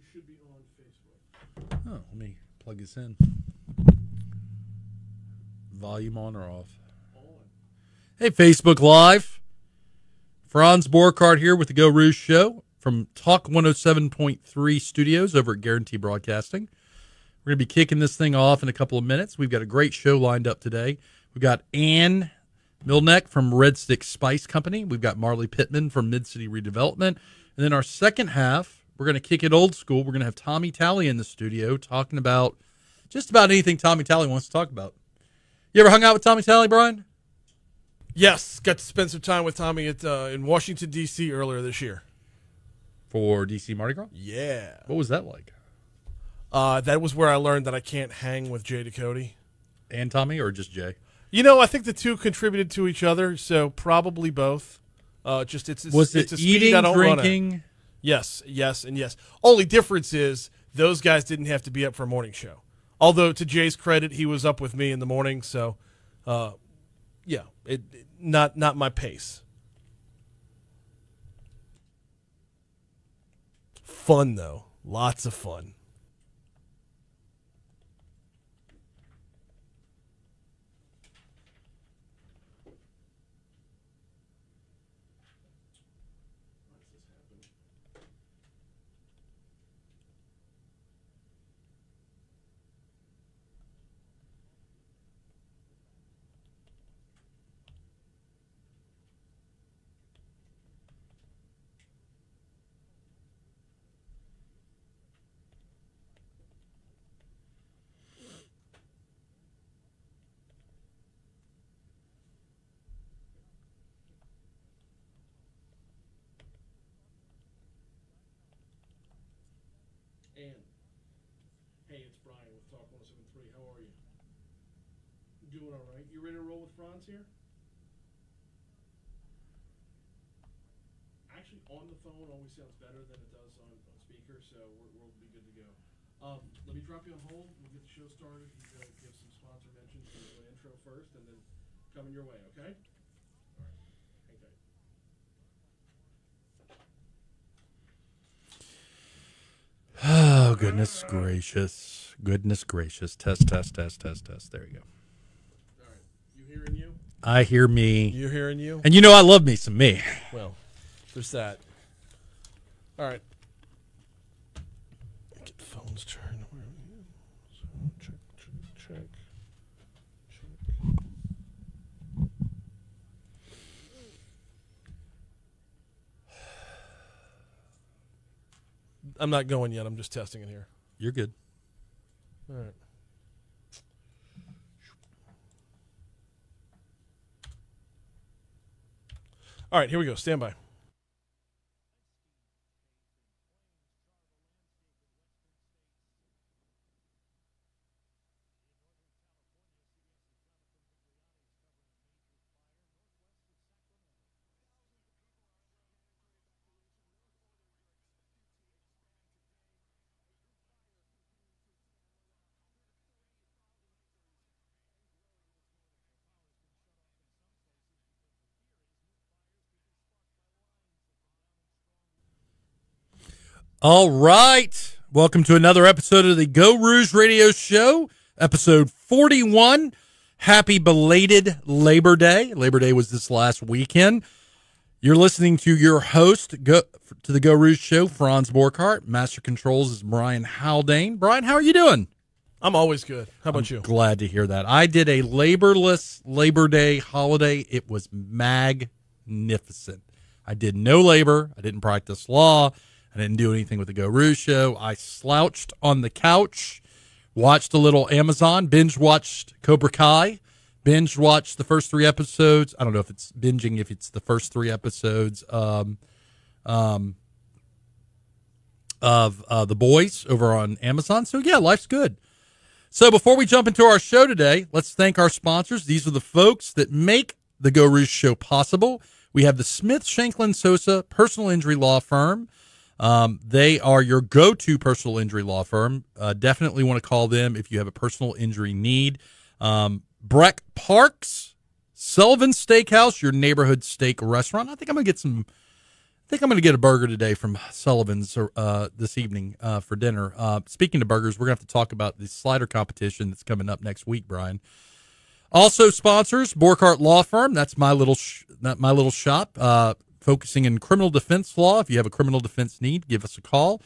You should be on Facebook. Oh, let me plug this in. Volume on or off? On. Hey, Facebook Live. Franz Borghardt here with the Geaux Rouge Show from Talk 107.3 studios over at Guarantee Broadcasting. We're going to be kicking this thing off in a couple of minutes. We've got a great show lined up today. We've got Anne Milneck from Red Stick Spice Company. We've got Marlee Pittman from Mid City Redevelopment. And then our second half, we're going to kick it old school. We're going to have Tommy Talley in the studio talking about just about anything Tommy Talley wants to talk about. You ever hung out with Tommy Talley, Brian? Yes, got to spend some time with Tommy at uh, in Washington D.C. earlier this year. For DC Mardi Gras? Yeah, What was that like? uh, that was where I learned that I can't hang with Jay Ducote. And Tommy or just Jay? You know, I think the two contributed to each other, so probably both. Uh, just it's, it's Was it's it a speed eating, I don't run at. drinking? Yes, yes, and yes. Only difference is those guys didn't have to be up for a morning show. Although to Jay's credit, he was up with me in the morning, so uh, yeah, it it- not not my pace. Fun though, lots of fun. Anne, hey, it's Brian with Talk 107.3. How are you? Doing all right. You ready to roll with Franz here? Actually, on the phone always sounds better than it does on, on speaker, so we're, we'll be good to go. Um, let me drop you on hold. We'll get the show started. Going to give some sponsor mentions, an intro first, and then coming your way, okay? All right. Hang tight. Oh, goodness gracious. Goodness gracious. Test, test, test, test, test. There you go. All right. You hearing you? I hear me. You hearing you? And you know I love me some me. Well, there's that. All right. Get the phones turned. Where are we? So, check, check, check. check. I'm not going yet. I'm just testing it here. You're good. All right. All right, here we go. Stand by. All right. Welcome to another episode of the Geaux Rouge Radio Show, episode 41. Happy belated Labor Day. Labor Day was this last weekend. You're listening to your host go, to the Geaux Rouge Show, Franz Borghardt. Master Controls is Brian Haldane. Brian, how are you doing? I'm always good. How about you? Glad to hear that. I did a laborless Labor Day holiday. It was magnificent. I did no labor. I didn't practice law. I didn't do anything with the Geaux Rouge show. I slouched on the couch, watched a little Amazon, binge watched Cobra Kai, binge watched the first three episodes. I don't know if it's binging, if it's the first three episodes um, um, of uh, The Boys over on Amazon. So, yeah, life's good. So before we jump into our show today, let's thank our sponsors. These are the folks that make the Geaux show possible. We have the Smith Shanklin Sosa personal injury law firm. Um, they are your go-to personal injury law firm. Uh, definitely want to call them if you have a personal injury need. Um, BREC Parks, Sullivan Steakhouse, your neighborhood steak restaurant. I think I'm gonna get some I think I'm going to get a burger today from Sullivan's uh, this evening uh, for dinner. Uh, speaking of burgers, we're going to have to talk about the slider competition that's coming up next week, Brian. Also, sponsors Borghardt Law Firm. That's my little sh- my little shop, uh, focusing in criminal defense law. If you have a criminal defense need, give us a call.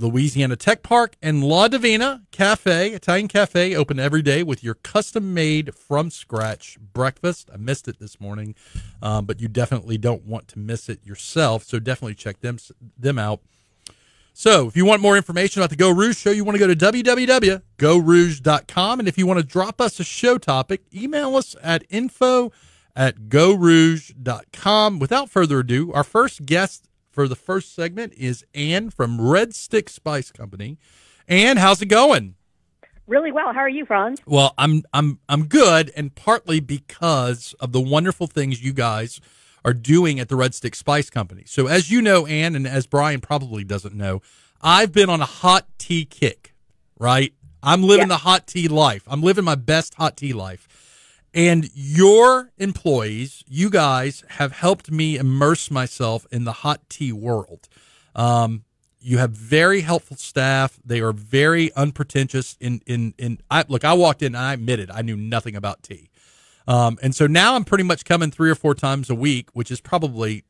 Louisiana Tech Park and La Divina Cafe, Italian Cafe, open every day with your custom made from scratch breakfast. I missed it this morning, um, but you definitely don't want to miss it yourself. So definitely check them them out. So if you want more information about the Geaux Rouge show, you want to go to www.geauxrouge.com. And if you want to drop us a show topic, email us at info at geauxrouge.com. Without further ado, our first guest for the first segment is Anne from Red Stick Spice Company. Anne, how's it going? Really well. How are you, Franz? Well, I'm I'm I'm good, and partly because of the wonderful things you guys are doing at the Red Stick Spice Company. So, as you know, Anne, and as Brian probably doesn't know, I've been on a hot tea kick. Right, I'm living yeah. the hot tea life. I'm living my best hot tea life. And your employees, you guys, have helped me immerse myself in the hot tea world. Um, you have very helpful staff. They are very unpretentious. In in in, I look. I walked in and I admitted I knew nothing about tea, um, and so now I'm pretty much coming three or four times a week, which is probably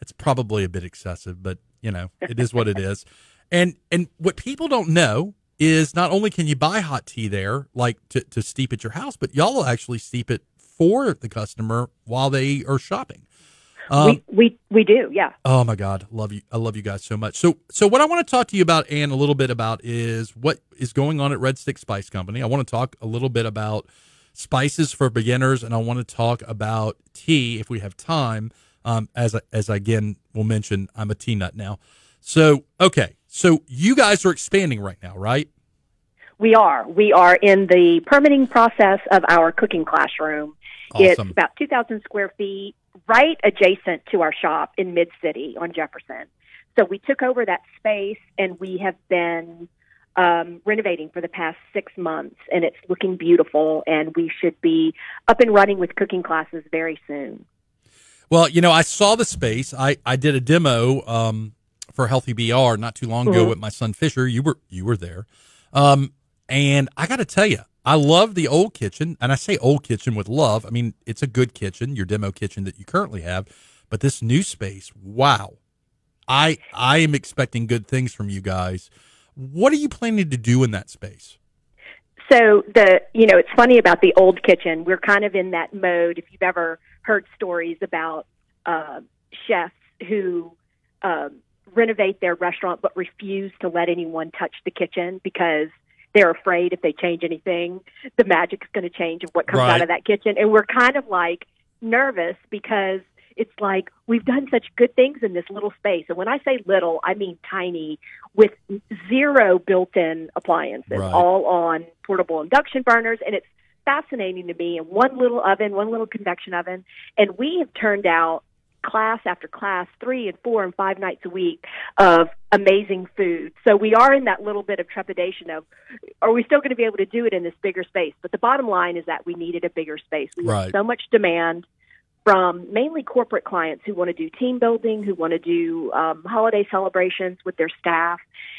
it's probably a bit excessive, but you know it is what it is. And and what people don't know is not only can you buy hot tea there, like to, to steep at your house, but y'all will actually steep it for the customer while they are shopping. Um, we, we we do, yeah. Oh my God, love you! I love you guys so much. So so what I want to talk to you about, Anne, a little bit about is what is going on at Red Stick Spice Company. I want to talk a little bit about spices for beginners, and I want to talk about tea if we have time. Um, as as I again will mention, I'm a tea nut now. So okay, so you guys are expanding right now, right? We are. We are in the permitting process of our cooking classroom. Awesome. It's about 2,000 square feet, right adjacent to our shop in Mid City on Jefferson. So we took over that space and we have been um, renovating for the past six months, and it's looking beautiful. And we should be up and running with cooking classes very soon. Well, you know, I saw the space. I, I did a demo um, for Healthy BR not too long ago mm-hmm. with my son Fisher. You were you were there, um, and I got to tell you, I love the old kitchen, and I say old kitchen with love. I mean, it's a good kitchen, your demo kitchen that you currently have, but this new space, wow! I I am expecting good things from you guys. What are you planning to do in that space? So the you know it's funny about the old kitchen. We're kind of in that mode. If you've ever heard stories about uh, chefs who um, renovate their restaurant but refuse to let anyone touch the kitchen because they're afraid if they change anything, the magic's going to change of what comes right. out of that kitchen. And we're kind of like nervous because it's like we've done such good things in this little space. And when I say little, I mean tiny with zero built in appliances, right. all on portable induction burners. And it's fascinating to me. And one little oven, one little convection oven. And we have turned out class after class, three and four and five nights a week of amazing food. So we are in that little bit of trepidation of, are we still going to be able to do it in this bigger space? But the bottom line is that we needed a bigger space. We right. have so much demand from mainly corporate clients who want to do team building, who want to do um, holiday celebrations with their staff,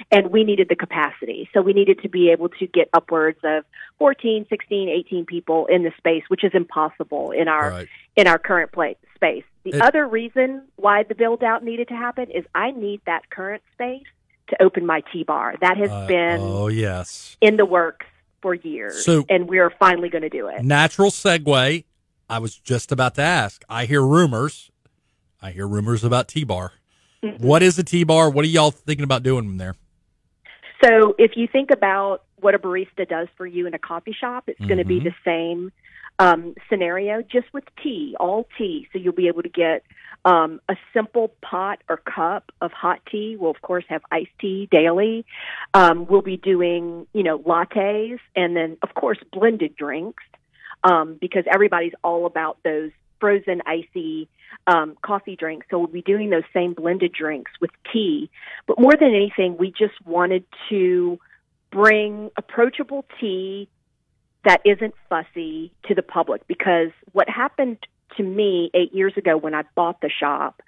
and we needed the capacity. So we needed to be able to get upwards of 14, 16, 18 people in the space, which is impossible in our right. in our current place, space. The it, other reason why the build out needed to happen is I need that current space to open my T bar. That has uh, been oh yes in the works for years, so, and we're finally going to do it. Natural segue I was just about to ask. I hear rumors. I hear rumors about T Bar. Mm-hmm. What is a T Bar? What are y'all thinking about doing there? So, if you think about what a barista does for you in a coffee shop, it's mm-hmm. going to be the same um, scenario, just with tea, all tea. So, you'll be able to get um, a simple pot or cup of hot tea. We'll, of course, have iced tea daily. Um, we'll be doing, you know, lattes and then, of course, blended drinks um, because everybody's all about those frozen icy um, coffee drinks. So we'll be doing those same blended drinks with tea. But more than anything, we just wanted to bring approachable tea that isn't fussy to the public because what happened to me eight years ago when I bought the shop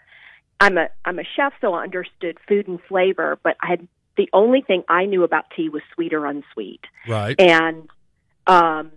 I'm a I'm a chef, so I understood food and flavor, but I had the only thing I knew about tea was sweet or unsweet. Right. And um,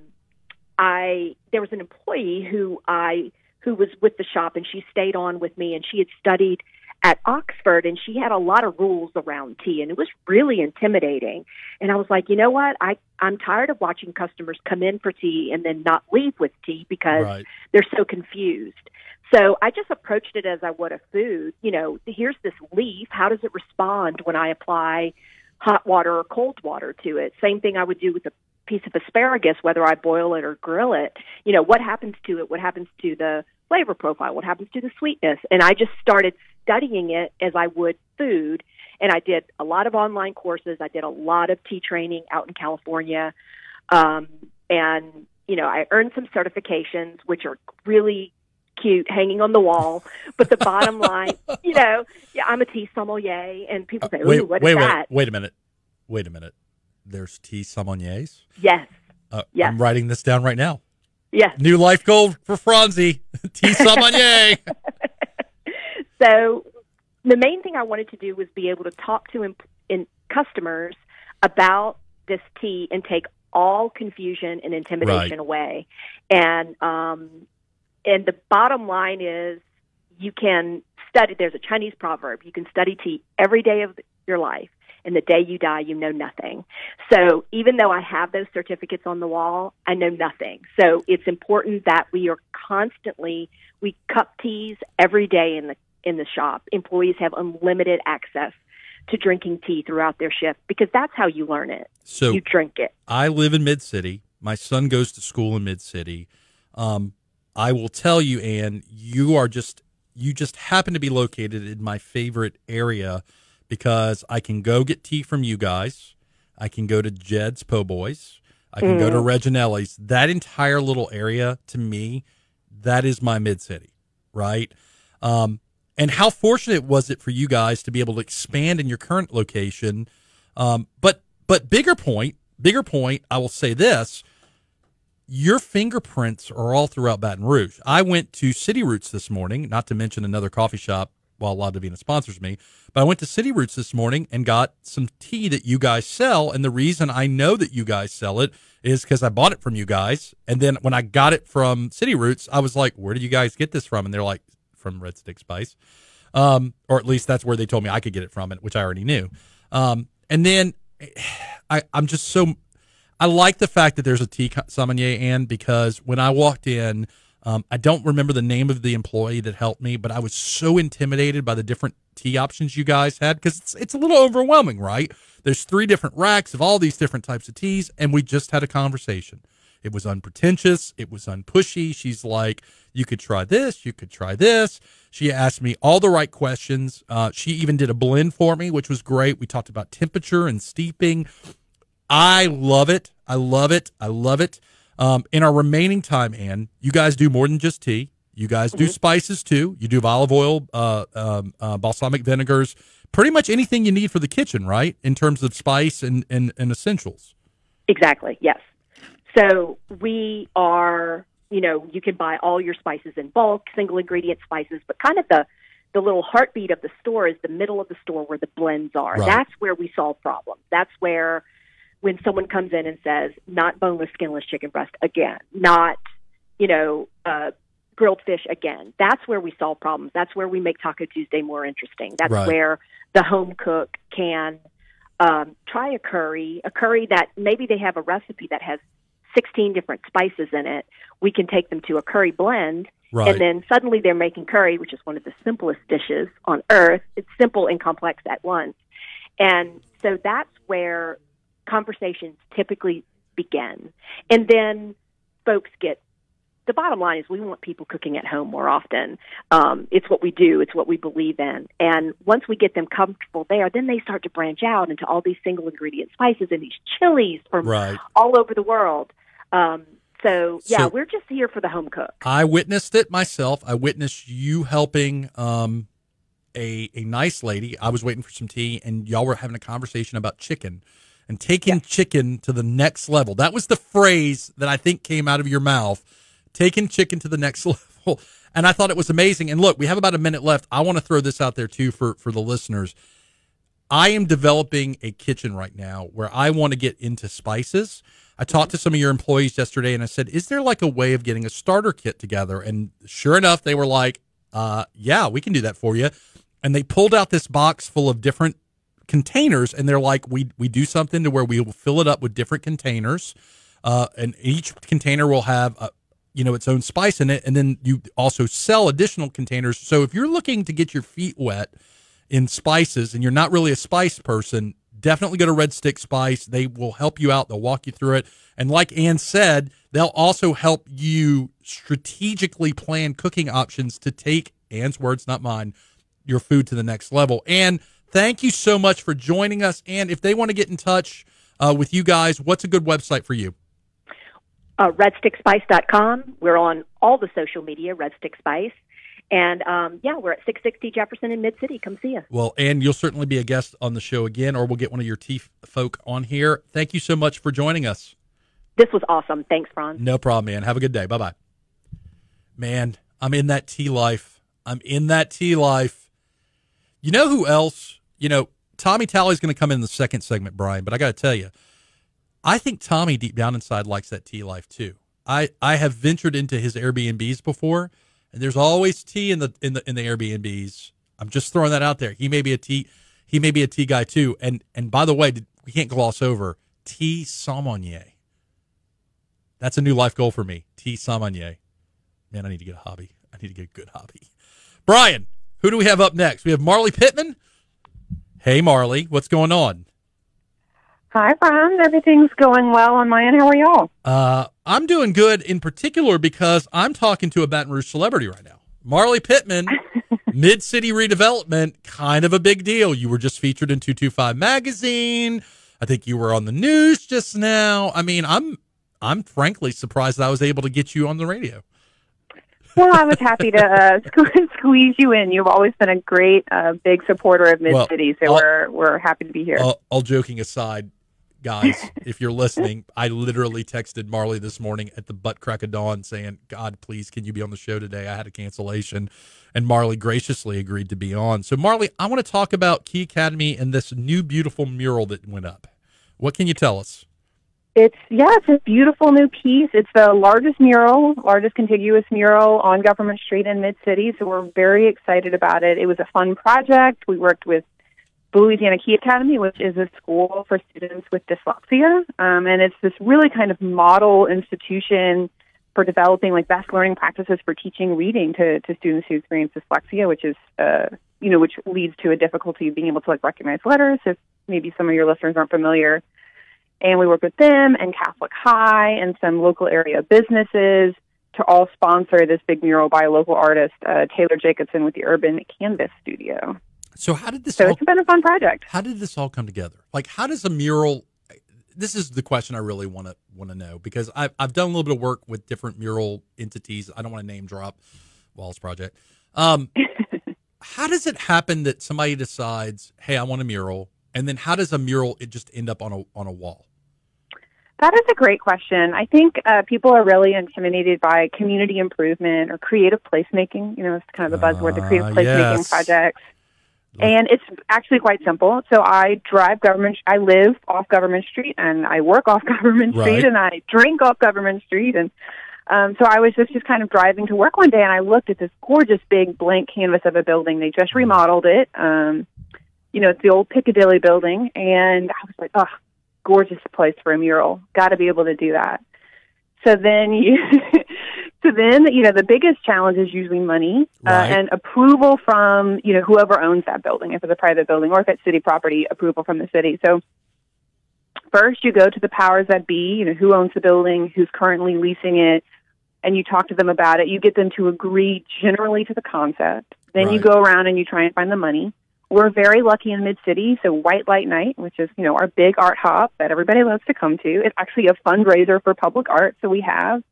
I there was an employee who I who was with the shop, and she stayed on with me, and she had studied at Oxford, and she had a lot of rules around tea, and it was really intimidating. And I was like, you know what? I I'm tired of watching customers come in for tea and then not leave with tea because Right. they're so confused. So I just approached it as I would a food. You know, here's this leaf. How does it respond when I apply hot water or cold water to it? Same thing I would do with a piece of asparagus, whether I boil it or grill it. You know, what happens to it? What happens to the flavor profile? What happens to the sweetness? And I just started studying it as I would food. And I did a lot of online courses. I did a lot of tea training out in California. Um, and, you know, I earned some certifications, which are really cute hanging on the wall. But the bottom line, you know, yeah, I'm a tea sommelier, and people say, "Ooh, Uh, wait, what is wait, that?" wait, wait a minute. Wait a minute. There's tea sommeliers. Yes, Uh, Yes. I'm writing this down right now. yes. New life goal for Franzi. tea sommelier. So the main thing I wanted to do was be able to talk to in, in customers about this tea and take all confusion and intimidation Right. away. And um, and the bottom line is you can study. There's a Chinese proverb: you can study tea every day of your life. And the day you die, you know nothing. So even though I have those certificates on the wall, I know nothing. So it's important that we are constantly we cup teas every day in the in the shop. Employees have unlimited access to drinking tea throughout their shift because that's how you learn it. So you drink it. I live in Mid City. My son goes to school in Mid City. Um, I will tell you, Anne, you are just you just happen to be located in my favorite area because I can go get tea from you guys. I can go to Jed's Po Boys. I can go to Reginelli's. That entire little area to me, that is my mid city, right? Um, and how fortunate was it for you guys to be able to expand in your current location? Um, but but bigger point, bigger point. I will say this: your fingerprints are all throughout Baton Rouge. I went to City Roots this morning, not to mention another coffee shop. While La Divina sponsors me, but I went to City Roots this morning and got some tea that you guys sell. And the reason I know that you guys sell it is because I bought it from you guys. And then when I got it from City Roots, I was like, "Where did you guys get this from?" And they're like, "From Red Stick Spice." um, or at least that's where they told me I could get it from, it, which I already knew. Um, and then I, I'm just so I like the fact that there's a tea sommelier, and because when I walked in, um, I don't remember the name of the employee that helped me, but I was so intimidated by the different tea options you guys had because it's, it's a little overwhelming, right? There's three different racks of all these different types of teas, and we just had a conversation. It was unpretentious. It was unpushy. She's like, you could try this. You could try this. She asked me all the right questions. Uh, she even did a blend for me, which was great. We talked about temperature and steeping. I love it. I love it. I love it. Um, in our remaining time, Anne, you guys do more than just tea. You guys do spices too. You do olive oil, uh, um, uh, balsamic vinegars, pretty much anything you need for the kitchen, right? In terms of spice and, and, and essentials. Exactly. Yes. So we are, you know, you can buy all your spices in bulk, single ingredient spices, but kind of the the little heartbeat of the store is the middle of the store where the blends are. Right. That's where we solve problems. That's where when someone comes in and says, not boneless, skinless chicken breast again, not, you know, uh, grilled fish again. That's where we solve problems. That's where we make Taco Tuesday more interesting. That's Right. where the home cook can um, try a curry, a curry that maybe they have a recipe that has 16 different spices in it. We can take them to a curry blend, Right. and then suddenly they're making curry, which is one of the simplest dishes on earth. It's simple and complex at once. And so that's where conversations typically begin. And then folks get the bottom line is we want people cooking at home more often. Um, it's what we do. It's what we believe in. And once we get them comfortable there, then they start to branch out into all these single ingredient spices and these chilies from Right. all over the world. Um, so yeah, So- we're just here for the home cook. I witnessed it myself. I witnessed you helping um, a a nice lady. I was waiting for some tea, and y'all were having a conversation about chicken and taking chicken to the next level. That was the phrase that I think came out of your mouth. Taking chicken to the next level. And I thought it was amazing. And look, we have about a minute left. I want to throw this out there too for for the listeners. I am developing a kitchen right now where I want to get into spices. I talked to some of your employees yesterday and I said, "Is there like a way of getting a starter kit together?" And sure enough, they were like, uh, "Yeah, we can do that for you." And they pulled out this box full of different containers and they're like, "We we do something to where we will fill it up with different containers." Uh, and each container will have a, you know its own spice in it and then you also sell additional containers so if you're looking to get your feet wet in spices and you're not really a spice person definitely go to red stick spice. They will help you out. They'll walk you through it. And like ann said they'll also help you strategically plan cooking options to take ann's words not mine your food to the next level. And thank you so much for joining us. And if they want to get in touch uh, with you guys what's a good website for you? Uh, redstickspice.com. We're on all the social media, Red Stick Spice. And um, yeah, we're at 660 Jefferson in Mid City. Come see us. Well, and you'll certainly be a guest on the show again, or we'll get one of your tea folk on here. Thank you so much for joining us. This was awesome. Thanks, Franz. No problem, man. Have a good day. Bye bye. Man, I'm in that tea life. I'm in that tea life. You know who else? You know, Tommy Talley's going to come in the second segment, Brian, but I got to tell you, I think Tommy deep down inside likes that tea life too. I, I have ventured into his Airbnbs before, and there's always tea in the in the in the Airbnbs. I'm just throwing that out there. He may be a tea he may be a tea guy too. And and by the way, we can't gloss over tea sommelier. That's a new life goal for me. Tea sommelier. Man, I need to get a hobby. I need to get a good hobby. Brian, who do we have up next? We have Marlee Pittman. Hey, Marlee, what's going on? Hi, Brian. Everything's going well on my end. How are y'all? Uh, I'm doing good in particular because I'm talking to a Baton Rouge celebrity right now. Marlee Pittman, Mid City Redevelopment, kind of a big deal. You were just featured in 225 Magazine. I think you were on the news just now. I mean, I'm I'm frankly surprised that I was able to get you on the radio. Well, I was happy to uh, squeeze you in. You've always been a great, uh, big supporter of Mid City, well, so we're we're happy to be here. All, all joking aside, guys, if you're listening, I literally texted Marlee this morning at the butt crack of dawn saying, God, please, can you be on the show today? I had a cancellation. And Marlee graciously agreed to be on. So, Marlee, I want to talk about Key Academy and this new beautiful mural that went up. What can you tell us? It's, yeah, it's a beautiful new piece. It's the largest mural, largest contiguous mural on Government Street in Mid City. So, we're very excited about it. It was a fun project. We worked with Louisiana Key Academy, which is a school for students with dyslexia. Um, and it's this really kind of model institution for developing like best learning practices for teaching reading to, to students who experience dyslexia, which is, uh, you know, which leads to a difficulty of being able to like recognize letters if maybe some of your listeners aren't familiar. And we work with them and Catholic High and some local area businesses to all sponsor this big mural by a local artist, uh, Taylor Jacobson with the Urban Canvas Studio. So how did this? So all, it's been a fun project. How did this all come together? Like, how does a mural? This is the question I really want to want to know because I've I've done a little bit of work with different mural entities. I don't want to name drop Walls Project. Um, how does it happen that somebody decides, hey, I want a mural, and then how does a mural it just end up on a on a wall? That is a great question. I think uh, people are really intimidated by community improvement or creative placemaking. You know, it's kind of the buzzword, the creative uh, placemaking yes. projects. And it's actually quite simple. So I drive government, I live off Government Street and I work off Government Right. Street and I drink off Government Street. And um, so I was just, just kind of driving to work one day and I looked at this gorgeous big blank canvas of a building. They just remodeled it. Um, you know, it's the old Piccadilly building. And I was like, oh, gorgeous place for a mural. Got to be able to do that. So then you, so then you know the biggest challenge is usually money uh, Right. and approval from you know whoever owns that building, if it's a private building or if it's city property, approval from the city. So first you go to the powers that be, you know who owns the building, who's currently leasing it, and you talk to them about it. You get them to agree generally to the concept. Then you go around and you try and find the money. We're very lucky in Mid City, so White Light Night, which is you know our big art hop that everybody loves to come to, it's actually a fundraiser for public art. So we have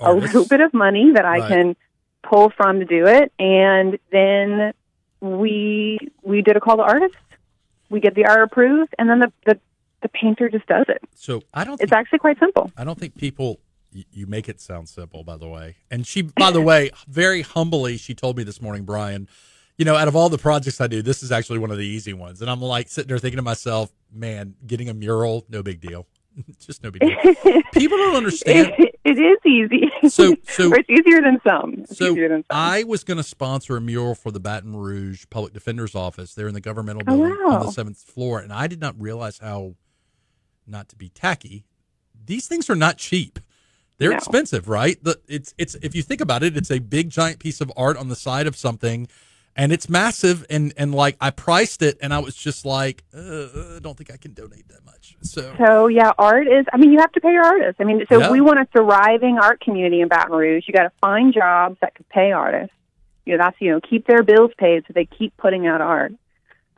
a little bit of money that I Right. can pull from to do it, and then we we did a call to artists. We get the art approved, and then the the, the painter just does it. So I don't. It's Think, actually quite simple. I don't think people You, you make it sound simple, by the way. And she, by the way, very humbly, she told me this morning, Brian, you know, out of all the projects I do, this is actually one of the easy ones. And I'm like sitting there thinking to myself, man, getting a mural, no big deal. Just no big deal. People don't understand. It, it is easy. So, so or it's easier than some. It's so than some. I was going to sponsor a mural for the Baton Rouge Public Defender's Office. They're in the governmental Oh, building on the seventh floor, and I did not realize how, not to be tacky, these things are not cheap. They're No. expensive, right? The it's it's if you think about it, it's a big giant piece of art on the side of something, and it's massive. And and like I priced it, and I was just like, uh, I don't think I can donate that much. So So yeah, art is. I mean, you have to pay your artists. I mean, so Yeah. we want a thriving art community in Baton Rouge, you got to find jobs that could pay artists. You know, that's you know, keep their bills paid so they keep putting out art.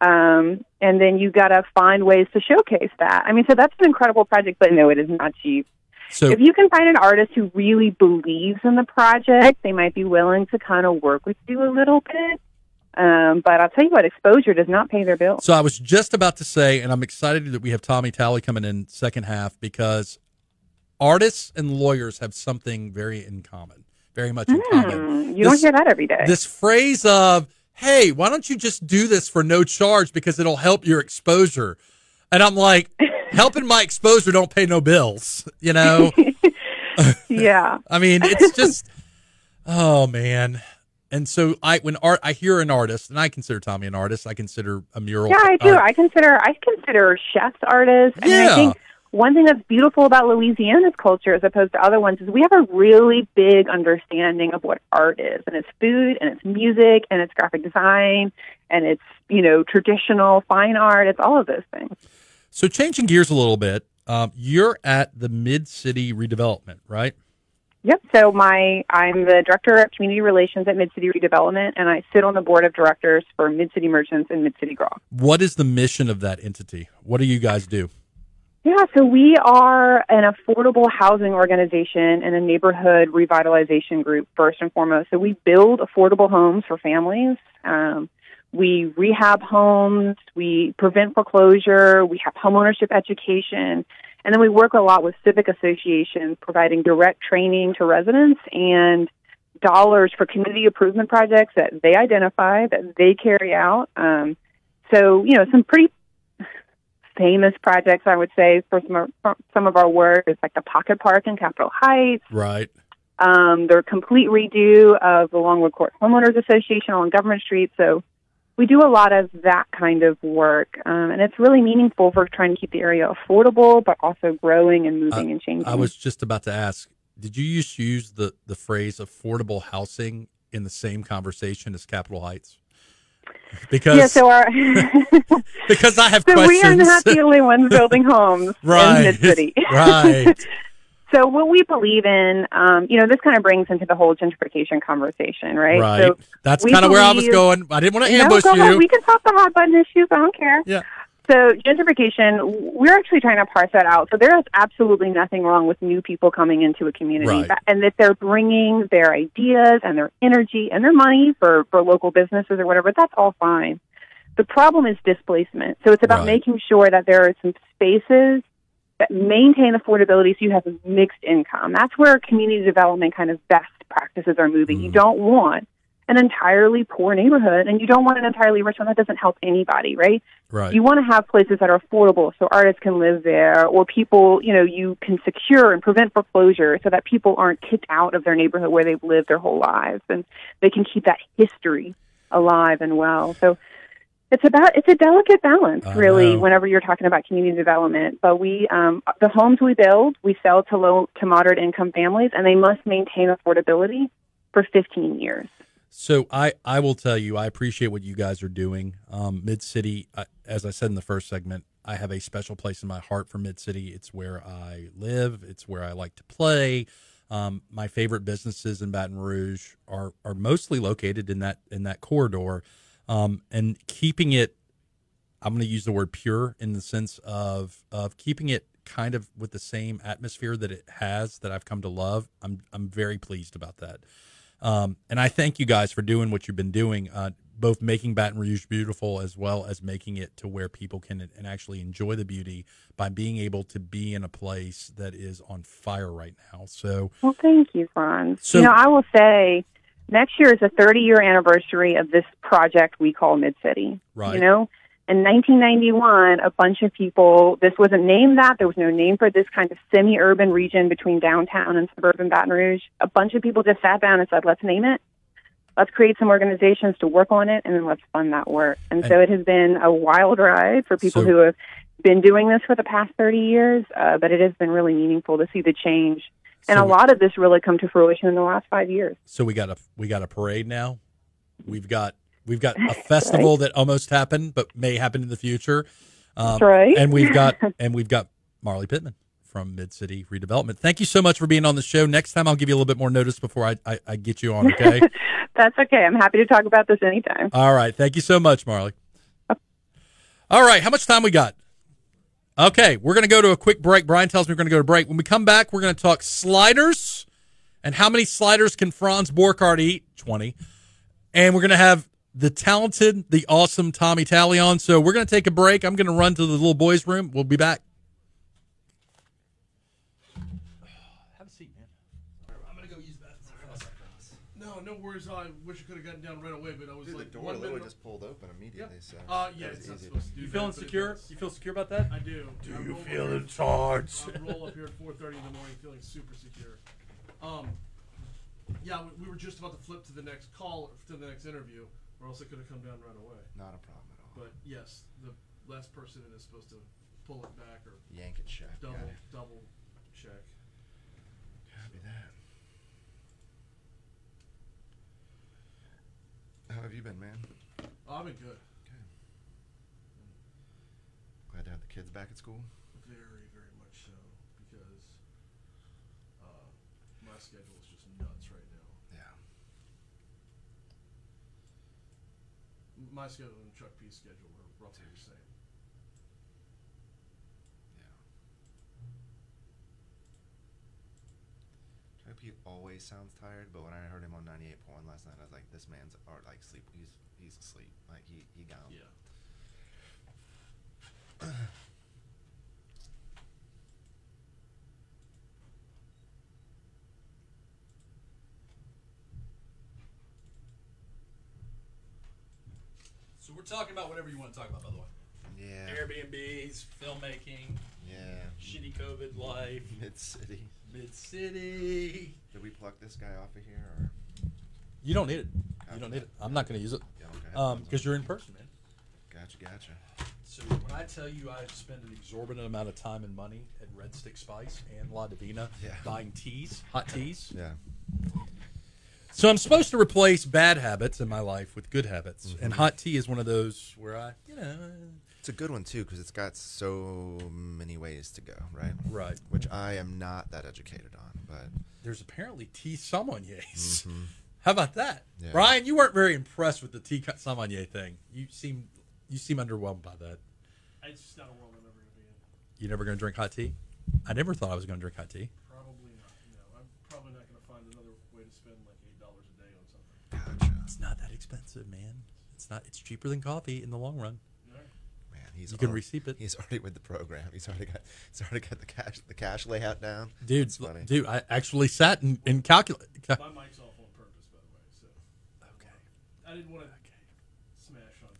Um, and then you got to find ways to showcase that. I mean, so that's an incredible project, but no, it is not cheap. so If you can find an artist who really believes in the project, they might be willing to kind of work with you a little bit. Um, but I'll tell you what, exposure does not pay their bills. So I was just about to say, and I'm excited that we have Tommy Talley coming in second half because artists and lawyers have something very in common, very much in common. Hmm, you This- don't hear that every day. This phrase of, "Hey, why don't you just do this for no charge because it'll help your exposure," and I'm like, helping my exposure don't pay no bills, you know. yeah. I mean, it's just, oh man. And so I, when art, I hear an artist, and I consider Tommy an artist. I consider a mural. Yeah, I do. art. I consider I consider chefs artists. I mean, Yeah. I think one thing that's beautiful about Louisiana's culture as opposed to other ones is we have a really big understanding of what art is, and it's food, and it's music, and it's graphic design, and it's you know traditional fine art. It's all of those things. So changing gears a little bit, um, you're at the Mid City Redevelopment, right? Yep. So my I'm the director of community relations at Mid City Redevelopment, and I sit on the board of directors for Mid City Merchants and Mid City Gras. What is the mission of that entity? What do you guys do? Yeah, so we are an affordable housing organization and a neighborhood revitalization group, first and foremost. So we build affordable homes for families. Um, we rehab homes, we prevent foreclosure, we have homeownership education, and then we work a lot with civic associations, providing direct training to residents and dollars for community improvement projects that they identify, that they carry out. Um, so, you know, some pretty famous projects, I would say, for some of, for some of our work is like the Pocket Park in Capitol Heights, Right. um, the complete redo of the Longwood Court Homeowners Association on Government Street. So we do a lot of that kind of work, um, and it's really meaningful for trying to keep the area affordable, but also growing and moving and changing. I was just about to ask, did you used to use the, the phrase affordable housing in the same conversation as Capitol Heights? Because yeah, so our because I have so we are not the only ones building homes right. in Mid City. right. So what we believe in, um, you know, this kind of brings into the whole gentrification conversation, right? Right. So That's kind of where I was going. I didn't want to no, ambush ahead. you. We can talk the hot button issues. I don't care. Yeah. So gentrification, we're actually trying to parse that out. So there is absolutely nothing wrong with new people coming into a community, Right. And that they're bringing their ideas and their energy and their money for for local businesses or whatever. That's all fine. The problem is displacement. So it's about Right. making sure that there are some spaces that maintain affordability so you have a mixed income. That's where community development kind of best practices are moving. You Mhm. don't want an entirely poor neighborhood and you don't want an entirely rich one. That doesn't help anybody, right? right. You want to have places that are affordable so artists can live there or people, you know, you can secure and prevent foreclosure so that people aren't kicked out of their neighborhood where they've lived their whole lives and they can keep that history alive and well. So it's about it's a delicate balance really whenever you're talking about community development but we um, the homes we build we sell to low to moderate income families and they must maintain affordability for 15 years So I, I will tell you, I appreciate what you guys are doing. Um, Mid City, I, as I said in the first segment, I have a special place in my heart for Mid City. It's where I live. It's where I like to play. Um, my favorite businesses in Baton Rouge are are mostly located in that in that corridor, um, and keeping it. I'm going to use the word pure in the sense of of keeping it kind of with the same atmosphere that it has that I've come to love. I'm I'm very pleased about that. Um, and I thank you guys for doing what you've been doing. Uh, both making Baton Rouge beautiful as well as making it to where people can and actually enjoy the beauty by being able to be in a place that is on fire right now. So, Well, thank you, Franz. So- you know, I will say next year is the 30 year anniversary of this project we call Mid City. Right. You know, in 1991, a bunch of people, this wasn't named that, there was no name for this kind of semi urban region between downtown and suburban Baton Rouge. A bunch of people just sat down and said, let's name it. Let's create some organizations to work on it, and then let's fund that work. And, so it has been a wild ride for people So- who have been doing this for the past 30 years, uh, but it has been really meaningful to see the change and So a we- lot of this really come to fruition in the last five years. so we got a we got a parade now. We've got we've got a festival that almost happened but may happen in the future. Um, That's right. and we've got and we've got Marlee Pittman from Mid City Redevelopment. Thank you so much for being on the show. Next time I'll give you a little bit more notice before I, I, I get you on, okay? That's okay. I'm happy to talk about this anytime. All right. Thank you so much, Marlee. All right. How much time we got? Okay. We're going to go to a quick break. Brian tells me we're going to go to break. When we come back, we're going to talk sliders and how many sliders can Franz Borghardt eat? 20. And we're going to have the talented, the awesome Tommy Talley on. So we're going to take a break. I'm going to run to the little boys' room. We'll be back. Have a seat, man. I'm going to go use that. No, no worries. I wish I could have gotten down right away, but I was Dude, like one minute. just pulled open immediately. So Uh, yeah, that it's not easy. supposed to do You that, feeling but it secure? does. You feel secure about that? I do. Do I you roll feel up in here- charge? I roll up here at 4:30 in the morning, feeling super secure. Um, yeah, we, we were just about to flip to the next call, to the next interview, or else it could have come down right away. Not a problem at all. But yes, the last person in is supposed to pull it back or Yank it shut. double Got it. double check. Copy that. How have you been, man? Oh, I've been good. Glad to have the kids back at school. Very, very much so because uh, my schedule is just nuts right now. Yeah. My schedule and Chuck P's schedule are roughly the same. Yeah. Hope he always sounds tired, but when I heard him on 98.1 last night, I was like, this man's are like sleep. He's he's asleep. Like he he gone. Yeah. talking about whatever you want to talk about, by the way. Yeah. Airbnbs, filmmaking, Yeah. shitty COVID life, Mid city. mid city. Did we pluck this guy off of here or? You don't need it. You don't need it. I'm not going to use it Yeah, okay. um because you're in person, man. Gotcha, gotcha. So when I tell you I spend an exorbitant amount of time and money at Red Stick Spice and La Divina Yeah. buying teas, hot teas. Yeah. So I'm supposed to replace bad habits in my life with good habits, and Mm-hmm. hot tea is one of those where I, you know, It's a good one too because it's got so many ways to go, right? right. Which I am not that educated on, but There's apparently tea sommeliers. Mhm. How about that, Yeah. Brian? You weren't very impressed with the tea sommelier thing. You seem you seem underwhelmed by that. It's just not a world I'm ever going to be in. You're never going to drink hot tea? I never thought I was going to drink hot tea. Probably not. No, I'm probably not going to find another way to spend like eight dollars a day on something. gotcha. It's not that expensive, man. It's not. It's cheaper than coffee in the long run. Man, he's You can al- receipt it. He's already with the program. He's already got. He's already got the cash. The cash layout down. Dude, It's funny. dude, I actually sat and, and calculated. My mic's off on purpose, by the way. So Okay. I didn't want to okay. smash on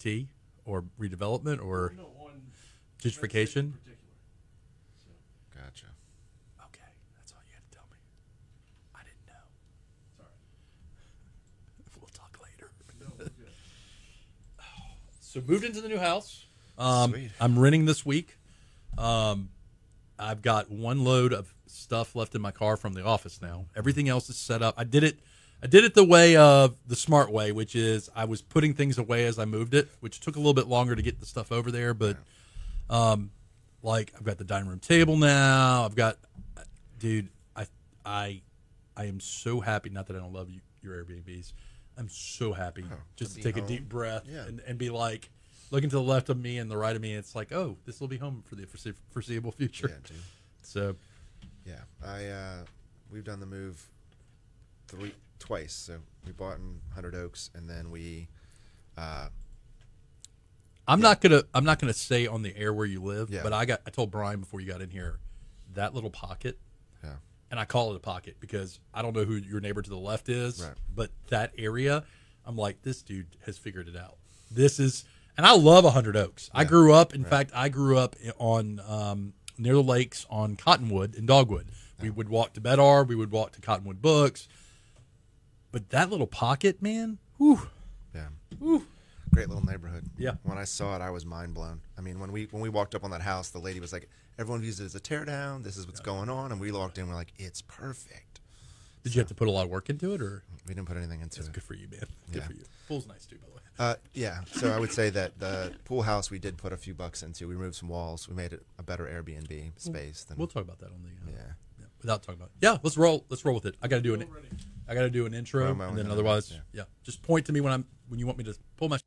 Tea or redevelopment or no on gentrification. in particular. So Gotcha. Okay, that's all you had to tell me. I didn't know. sorry. We'll talk later. No, we're good. So moved into the new house. Um, Sweet. I'm renting this week. Um, I've got one load of stuff left in my car from the office now. Everything else is set up. I did it. I did it the way of the smart way, which is I was putting things away as I moved it, which took a little bit longer to get the stuff over there. But, um, like I've got the dining room table now. I've got, dude. I I I am so happy. Not that I don't love you, your Airbnbs. I'm so happy Oh, just to to be take a deep breath Yeah. and, and be like looking to the left of me and the right of me. It's like, oh, this will be home for the foreseeable future. Yeah, dude. So Yeah, I uh, we've done the move three twice. So We bought in Hundred Oaks, and then we. Uh, I'm not gonna I'm not gonna say on the air where you live, Yeah. but I got I told Brian before you got in here that little pocket, yeah. And I call it a pocket because I don't know who your neighbor to the left is, Right. but that area, I'm like this dude has figured it out. This is, and I love Hundred Oaks. I grew up. In fact, I grew up on um, near the lakes on Cottonwood and Dogwood. We would walk to Bedar. We would walk to Cottonwood Books. But that little pocket, man, whew, Yeah. whew. Great little neighborhood. Yeah. When I saw it, I was mind blown. I mean, when we when we walked up on that house, the lady was like, "Everyone views it as a teardown. This is what's going on." And we walked in, we're like, "It's perfect." Did you have to put a lot of work into it, or We didn't put anything into that's it. good for you, man? Good Yeah. for you. Pool's nice too, by the way. Uh, yeah. So I would say that the pool house we did put a few bucks into. We removed some walls. We made it a better Airbnb space than. We'll talk about that on the. Uh, yeah. yeah, Without talking about. It. Yeah, let's roll. Let's roll with it. I got to do an. Already. I got to do an intro, and then and then- otherwise, yeah. yeah. Just point to me when I'm when you want me to pull my.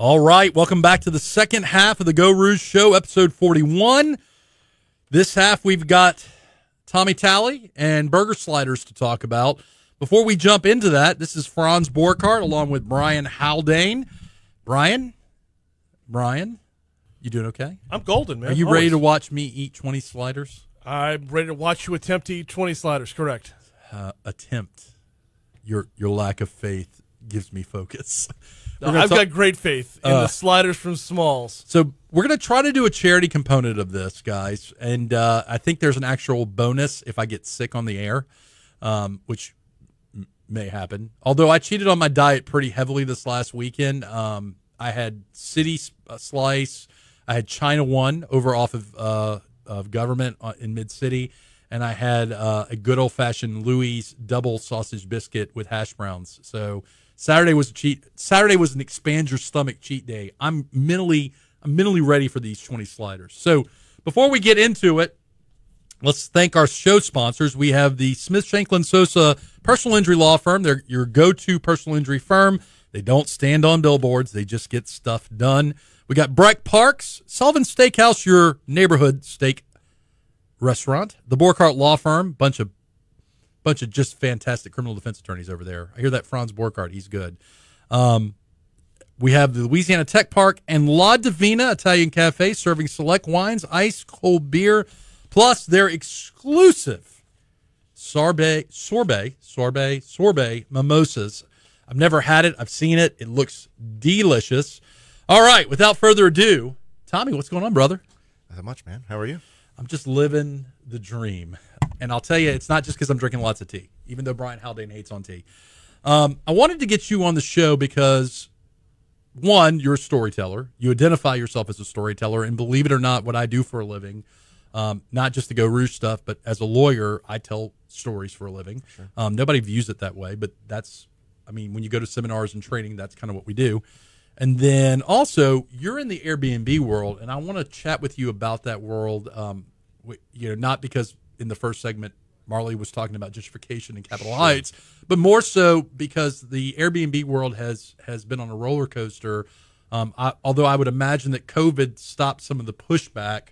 All right, welcome back to the second half of the Geaux Rouge Show, episode 41. This half, we've got Tommy Talley and Burger Sliders to talk about. Before we jump into that, this is Franz Borghardt along with Brian Haldane. Brian, Brian, you doing okay? I'm golden, man. Are you Always. ready to watch me eat 20 sliders? I'm ready to watch you attempt to eat 20 sliders. Correct. Uh, attempt. Your your lack of faith gives me focus. No, I've talk- got great faith in Uh, the sliders from Smalls. So we're going to try to do a charity component of this, guys, and uh, I think there's an actual bonus if I get sick on the air, um, which m- may happen. Although I cheated on my diet pretty heavily this last weekend. Um, I had City uh, Slice, I had China One over off of uh, of Government uh, in Mid City, and I had uh, a good old fashioned Louis double sausage biscuit with hash browns. So Saturday was a cheat. Saturday was an expand your stomach cheat day. I'm mentally I'm mentally ready for these 20 sliders. So before we get into it, let's thank our show sponsors. We have the Smith Shanklin Sosa Personal Injury Law Firm. They're your go-to personal injury firm. They don't stand on billboards. They just get stuff done. We got BREC Parks, Sullivan Steakhouse, your neighborhood steak restaurant. The Borghardt Law Firm, bunch of bunch of just fantastic criminal defense attorneys over there. I hear that Franz Borghardt, he's good. Um, we have the Louisiana Tech Park and La Divina Italian Cafe serving select wines, ice cold beer, plus their exclusive sorbet, sorbet, sorbet, sorbet mimosas. I've never had it. I've seen it. It looks delicious. All right, without further ado, Tommy, what's going on, brother? Not much, man. How are you? I'm just living the dream. And I'll tell you, it's not just because I'm drinking lots of tea, even though Brian Haldane hates on tea. Um, I wanted to get you on the show because, one, you're a storyteller. You identify yourself as a storyteller. And believe it or not, what I do for a living, um, not just the Geaux Rouge stuff, but as a lawyer, I tell stories for a living. Um, nobody views it that way, but that's, I mean, when you go to seminars and training, that's kind of what we do. And then also, you're in the Airbnb world, and I want to chat with you about that world. Um, you know, not because in the first segment Marlee was talking about gentrification in Capitol Heights, but more so because the Airbnb world has has been on a roller coaster. Um, I, although I would imagine that COVID stopped some of the pushback,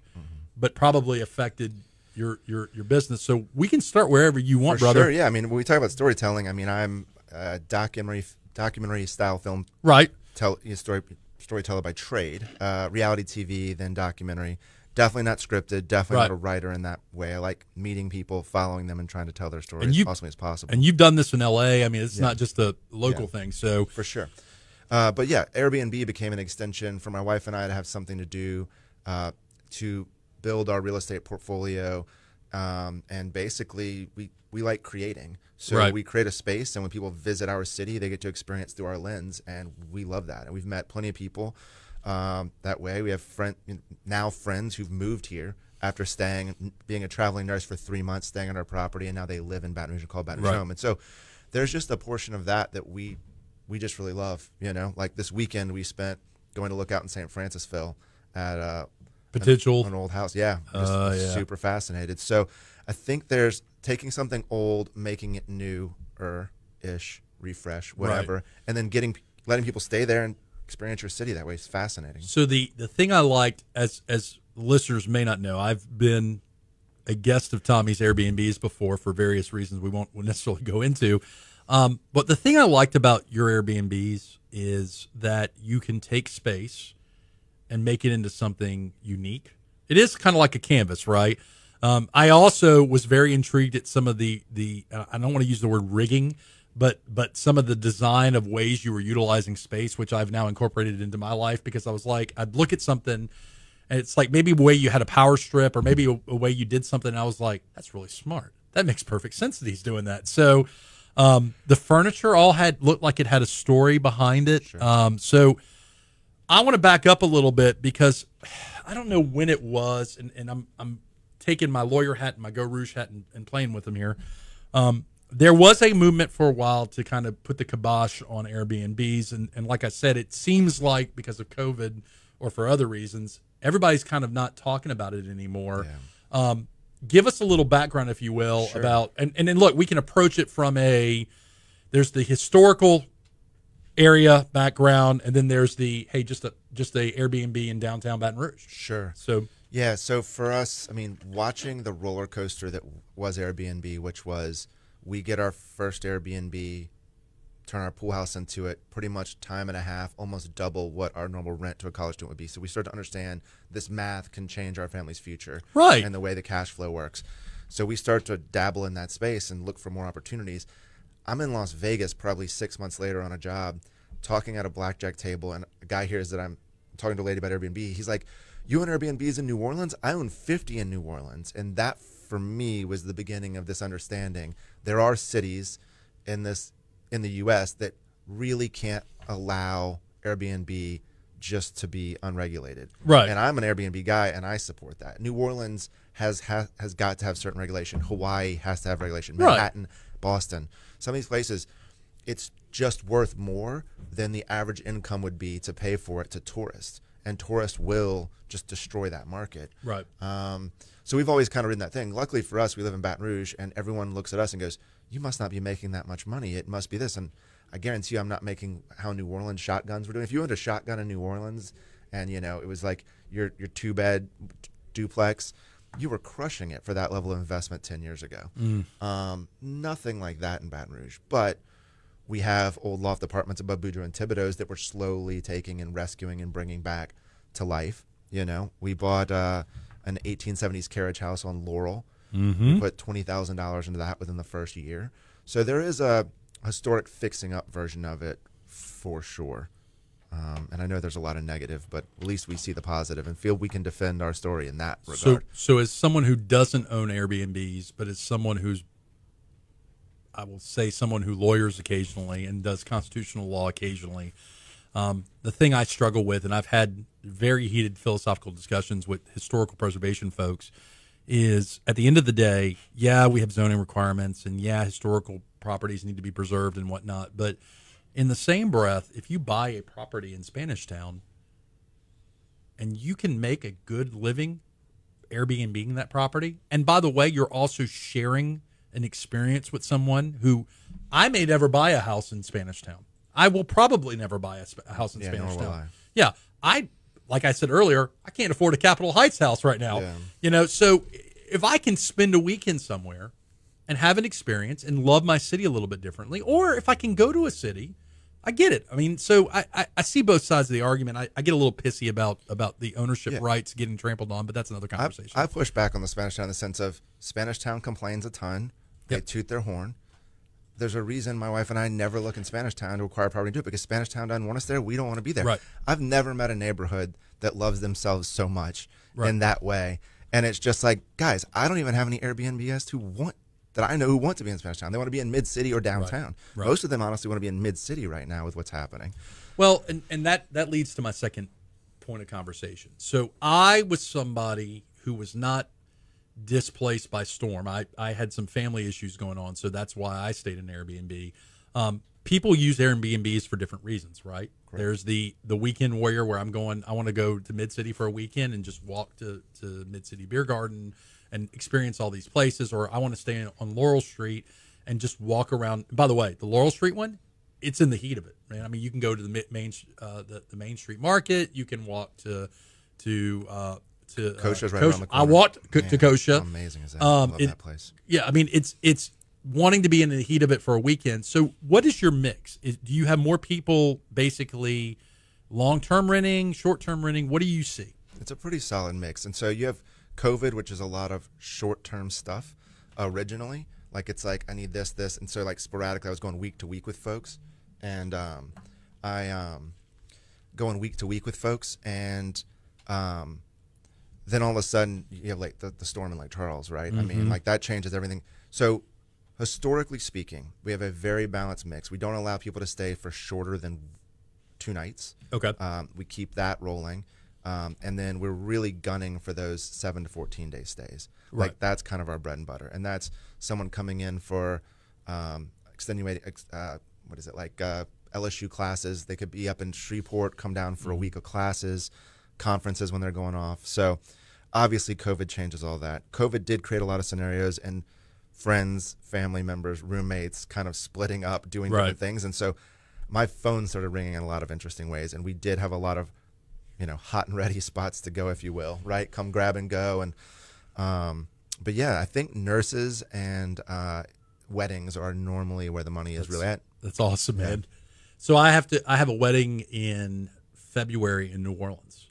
but probably affected your your your business. So we can start wherever you want, For brother. sure. Yeah. I mean, when we talk about storytelling, I mean, I'm a documentary documentary style film Right. tell story storyteller by trade, uh, reality TV, then documentary. Definitely not scripted. Definitely Right. not a writer in that way. I like meeting people, following them, and trying to tell their story And as you- awesomely as possible. And you've done this in LA. I mean, it's not just a local Yeah. thing. So for sure. Uh, but yeah, Airbnb became an extension for my wife and I to have something to do uh, to build our real estate portfolio. Um, and basically, we, we like creating. So Right. we create a space, and when people visit our city, they get to experience through our lens, and we love that. And we've met plenty of people um, that way. We have friend now friends who've moved here after staying, being a traveling nurse for three months, staying on our property, and now they live in Baton Rouge and call Baton Rouge Right. home. And so there's just a portion of that that we we just really love. You know, like this weekend we spent going to look out in St. Francisville at uh, Potential. an old house. Yeah, just Uh, yeah. super fascinated. So I think there's taking something old, making it new or ish, refresh, whatever, and then getting letting people stay there and experience your city that way is fascinating. So the the thing I liked, as as listeners may not know, I've been a guest of Tommy's Airbnbs before for various reasons we won't necessarily go into. Um, but the thing I liked about your Airbnbs is that you can take space and make it into something unique. It is kind of like a canvas, right? Um, I also was very intrigued at some of the the I don't want to use the word rigging, but but some of the design of ways you were utilizing space, which I've now incorporated into my life because I was like I'd look at something and it's like maybe a way you had a power strip or maybe a, a way you did something. And I was like, that's really smart. That makes perfect sense that he's doing that. So um, the furniture all had looked like it had a story behind it. Um, so I want to back up a little bit because I don't know when it was, and, and I'm I'm taking my lawyer hat and my Geaux Rouge hat and, and playing with them here. Um, there was a movement for a while to kind of put the kibosh on Airbnbs, and, and like I said, it seems like because of COVID or for other reasons, everybody's kind of not talking about it anymore. Um, give us a little background, if you will, about and and then look, we can approach it from a there's the historical area background, and then there's the hey, just a just a Airbnb in downtown Baton Rouge. Sure. So Yeah, so for us, I mean, watching the roller coaster that was Airbnb, which was we get our first Airbnb, turn our pool house into it, pretty much time and a half, almost double what our normal rent to a college student would be. So we start to understand this math can change our family's future, Right. And the way the cash flow works. So we start to dabble in that space and look for more opportunities. I'm in Las Vegas probably six months later on a job, talking at a blackjack table, and a guy hears that I'm talking to a lady about Airbnb. He's like, "You own Airbnbs in New Orleans? I own 50 in New Orleans," and that for me was the beginning of this understanding. There are cities in this in the U.S. that really can't allow Airbnb just to be unregulated. Right. And I'm an Airbnb guy, and I support that. New Orleans has has, has got to have certain regulation. Hawaii has to have regulation. Right. Manhattan, Boston, some of these places, it's just worth more than the average income would be to pay for it to tourists, and tourists will just destroy that market. right, Um, so we've always kind of ridden that thing. Luckily for us, we live in Baton Rouge, and everyone looks at us and goes, "You must not be making that much money. It must be this." And I guarantee you, I'm not making how New Orleans shotguns were doing. If you owned a shotgun in New Orleans, and you know it was like your your two bed duplex, you were crushing it for that level of investment ten years ago. Um, nothing like that in Baton Rouge, but we have old loft apartments above Boudreaux and Thibodeaux's that we're slowly taking and rescuing and bringing back to life. You know, we bought uh, an 1870s carriage house on Laurel. Mm-hmm. We put twenty thousand dollars into that within the first year. So there is a historic fixing up version of it for sure. Um, and I know there's a lot of negative, but at least we see the positive and feel we can defend our story in that regard. So, so as someone who doesn't own Airbnbs, but as someone who's, I will say, someone who lawyers occasionally and does constitutional law occasionally, um, the thing I struggle with, and I've had very heated philosophical discussions with historical preservation folks, is at the end of the day, yeah, we have zoning requirements, and yeah, historical properties need to be preserved and whatnot, but in the same breath, if you buy a property in Spanish Town and you can make a good living Airbnb that property. And by the way, you're also sharing an experience with someone who I may never buy a house in Spanish Town. I will probably never buy a, sp- a house in Yeah, Spanish Town. I. Yeah, I like I said earlier, I can't afford a Capitol Heights house right now. Yeah. You know, so if I can spend a weekend somewhere and have an experience and love my city a little bit differently, or if I can go to a city, I get it. I mean, so I, I, I see both sides of the argument. I, I get a little pissy about about the ownership Yeah. rights getting trampled on, but that's another I, conversation. I push back on the Spanish Town in the sense of Spanish Town complains a ton. They Yep. toot their horn. There's a reason my wife and I never look in Spanish Town to acquire property to do it because Spanish Town doesn't want us there. We don't want to be there. Right. I've never met a neighborhood that loves themselves so much Right. in that way. And it's just like, guys, I don't even have any Airbnb guests who want that I know who want to be in Spanish Town. They want to be in mid city or downtown. Right. Most of them honestly want to be in mid city right now with what's happening. Well, and, and that that leads to my second point of conversation. So I was somebody who was not displaced by storm. I, I had some family issues going on, so that's why I stayed in Airbnb. Um, people use Airbnbs for different reasons, right? There's the the weekend warrior where I'm going. I want to go to Mid City for a weekend and just walk to to Mid City Beer Garden and experience all these places, or I want to stay on Laurel Street and just walk around. By the way, the Laurel Street one, it's in the heat of it, man. I mean, you can go to the main uh, the, the Main Street Market. You can walk to to uh, to uh, Cocha's right Cocha. around the corner. I walked Man, to Kosha. amazing is that? Um, Love it- that place. Yeah, I mean it's it's wanting to be in the heat of it for a weekend. So, what is your mix? Is, do you have more people basically long term renting, short term renting? What do you see? It's a pretty solid mix. And so you have COVID, which is a lot of short term stuff originally. Like it's like I need this, this, and so like sporadically I was going week to week with folks, and um, I um, going week to week with folks, and um, then all of a sudden you have like the, the storm in Lake Charles, right? I mean, like that changes everything. So historically speaking, we have a very balanced mix. We don't allow people to stay for shorter than two nights. Okay. Um, we keep that rolling. Um, and then we're really gunning for those seven to 14 day stays. Right. Like that's kind of our bread and butter. And that's someone coming in for um, uh, what is it, like uh, LSU classes. They could be up in Shreveport, come down for a week of classes, conferences when they're going off. So obviously, COVID changes all that. COVID did create a lot of scenarios and friends, family members, roommates kind of splitting up, doing Right. different things. And so my phone started ringing in a lot of interesting ways. And we did have a lot of, you know, hot and ready spots to go, if you will, right? Come grab and go. And, um, but yeah, I think nurses and uh, weddings are normally where the money is really at. That's awesome, man. So I have to I have a wedding in February in New Orleans.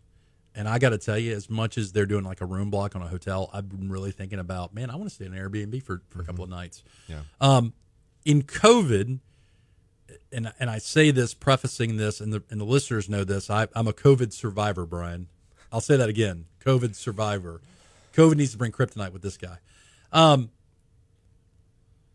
And I got to tell you, as much as they're doing like a room block on a hotel, I've been really thinking about, man, I want to stay in an Airbnb for, for a couple of nights. Yeah. Um, in COVID, and and I say this, prefacing this, and the and the listeners know this. I, I'm a COVID survivor, Brian. I'll say that again. COVID survivor. COVID needs to bring kryptonite with this guy. Um,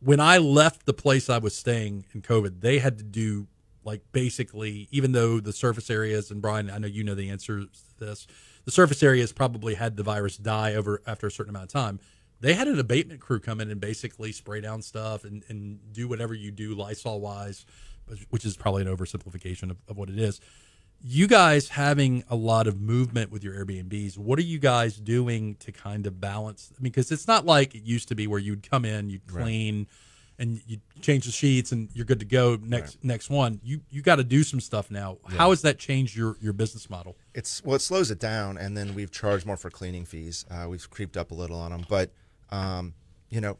when I left the place I was staying in COVID, they had to do like basically, even though the surface areas, and Brian, I know you know the answer to this, the surface areas probably had the virus die over after a certain amount of time. They had an abatement crew come in and basically spray down stuff and, and do whatever you do Lysol wise, which is probably an oversimplification of, of what it is. You guys having a lot of movement with your Airbnbs, what are you guys doing to kind of balance? I mean, because it's not like it used to be where you'd come in, you'd clean, and you change the sheets, and you're good to go. Next next one, you you got to do some stuff now. How has that changed your your business model? It's well, it slows it down, and then we've charged more for cleaning fees. Uh, we've creeped up a little on them, but um, you know,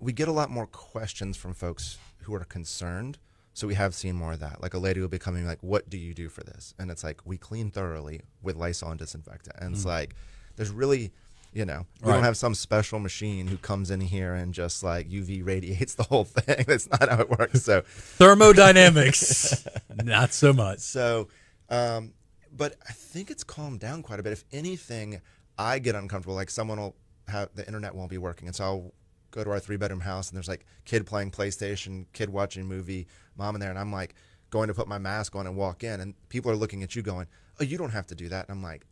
we get a lot more questions from folks who are concerned. So we have seen more of that. Like a lady will be coming, like, "What do you do for this?" And it's like we clean thoroughly with Lysol and disinfectant, and it's like there's really. You know, we Right. don't have some special machine who comes in here and just like UV radiates the whole thing. That's not how it works. So, Thermodynamics, not so much. so, um, but I think it's calmed down quite a bit. If anything, I get uncomfortable. Like someone will have the internet won't be working, and so I'll go to our three bedroom house, and there's like kid playing PlayStation, kid watching a movie, mom in there, and I'm like going to put my mask on and walk in, and people are looking at you going, "Oh, you don't have to do that." And I'm like,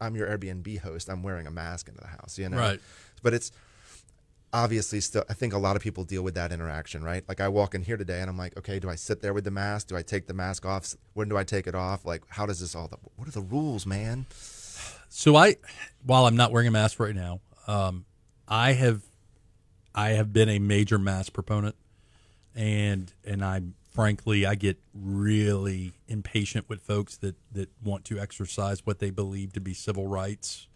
"I'm your Airbnb host. I'm wearing a mask into the house, you know." Right. But it's obviously still i think a lot of people deal with that interaction right like i walk in here today and i'm like okay do i sit there with the mask do i take the mask off when do i take it off like how does this all what are the rules man So I, while I'm not wearing a mask right now, um, I have, I have been a major mask proponent, and and I frankly I get really impatient with folks that that want to exercise what they believe to be civil rights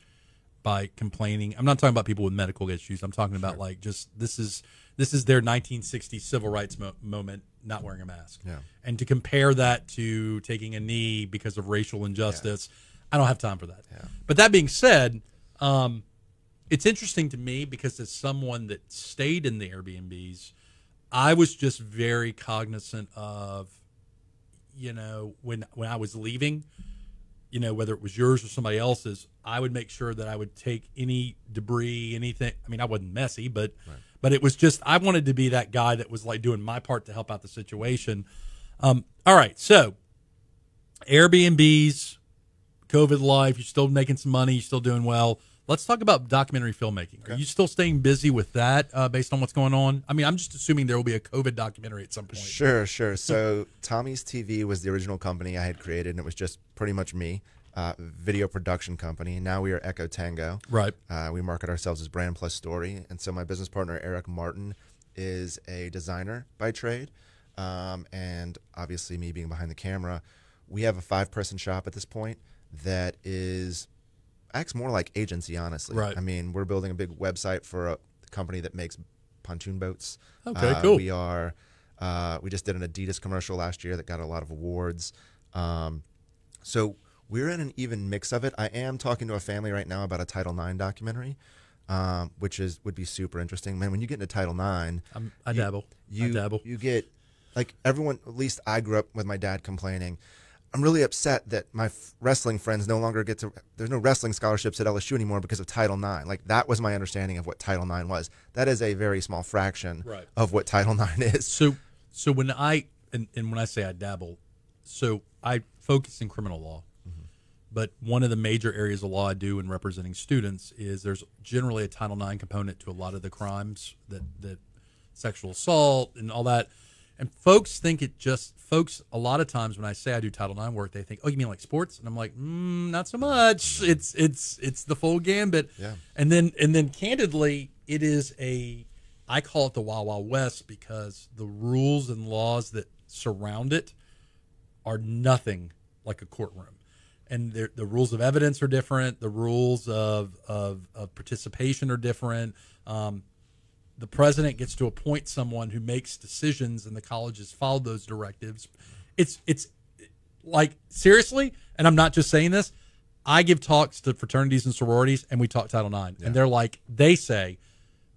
by complaining. I'm not talking about people with medical issues. I'm talking about like just this is this is their 1960 civil rights mo- moment, not wearing a mask. Yeah. And to compare that to taking a knee because of racial injustice, I don't have time for that. But that being said, um, it's interesting to me because as someone that stayed in the Airbnbs, I was just very cognizant of, you know, when when I was leaving, you know, whether it was yours or somebody else's, I would make sure that I would take any debris, anything. I mean, I wasn't messy, but but it was just I wanted to be that guy that was like doing my part to help out the situation. Um, all right, so Airbnbs, COVID life, you're still making some money, you're still doing well. Let's talk about documentary filmmaking. Are you still staying busy with that uh, based on what's going on? I mean, I'm just assuming there will be a COVID documentary at some point. Sure, sure. So Tommy's TV was the original company I had created, and it was just pretty much me, uh, video production company. Now we are Echo Tango. Right. Uh, we market ourselves as Brand Plus Story, and so my business partner Eric Martin is a designer by trade, um, and obviously me being behind the camera, we have a five-person shop at this point that is acts more like agency, honestly. Right. I mean, we're building a big website for a company that makes pontoon boats. Okay, Uh, cool. We are. Uh, we just did an Adidas commercial last year that got a lot of awards. Um, so we're in an even mix of it. I am talking to a family right now about a Title IX documentary, um, which is would be super interesting. Man, when you get into Title IX, I'm, I you- dabble. You I dabble. you get like everyone. At least I grew up with my dad complaining. I'm really upset that my f- wrestling friends no longer get to. There's no wrestling scholarships at LSU anymore because of Title IX. Like that was my understanding of what Title IX was. That is a very small fraction Right. of what Title IX is. So, so when I and, and when I say I dabble, so I focus in criminal law, mm-hmm. but one of the major areas of law I do in representing students is there's generally a Title IX component to a lot of the crimes that that sexual assault and all that, and folks think it just folks a lot of times when I say I do Title IX work, they think, oh, you mean like sports? And I'm like, mm, not so much. It's it's it's the full gambit. Yeah. And then and then candidly, it is a I call it the Wild Wild West because the rules and laws that surround it are nothing like a courtroom. And the rules of evidence are different. The rules of, of, of participation are different. Um, the president gets to appoint someone who makes decisions, and the colleges follow those directives. It's it's like seriously, and I'm not just saying this. I give talks to fraternities and sororities, and we talk Title IX, and they're like, they say,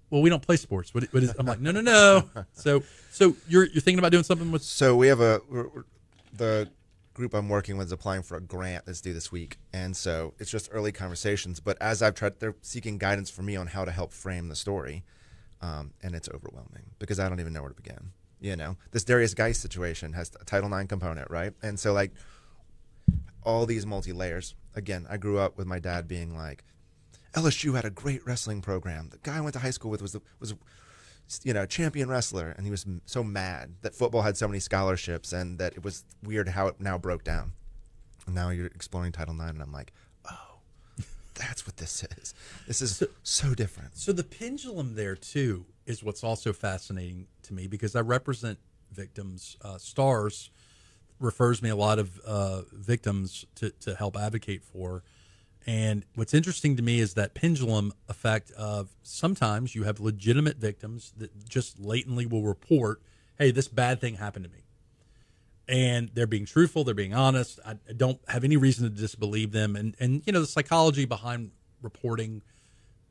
"Well, we don't play sports." What, what is? I'm like, no, no, no. so, so you're you're thinking about doing something with? So we have a the group I'm working with is applying for a grant that's due this week, and so it's just early conversations. But as I've tried, they're seeking guidance from me on how to help frame the story, um, and it's overwhelming because I don't even know where to begin. You know, this Derrius Guice situation has a Title IX component, right? And so like all these multi layers. Again, I grew up with my dad being like, LSU had a great wrestling program. The guy I went to high school with was the, was you know champion wrestler, and he was so mad that football had so many scholarships and that it was weird how it now broke down. And now you're exploring Title IX, and I'm like, that's what this is. This is so different. So the pendulum there too is what's also fascinating to me because I represent victims. Uh, Stars refers me a lot of uh, victims to, to help advocate for. And what's interesting to me is that pendulum effect of sometimes you have legitimate victims that just latently will report, hey, this bad thing happened to me. And they're being truthful, they're being honest. I, don't have any reason to disbelieve them. And, and, you know, the psychology behind reporting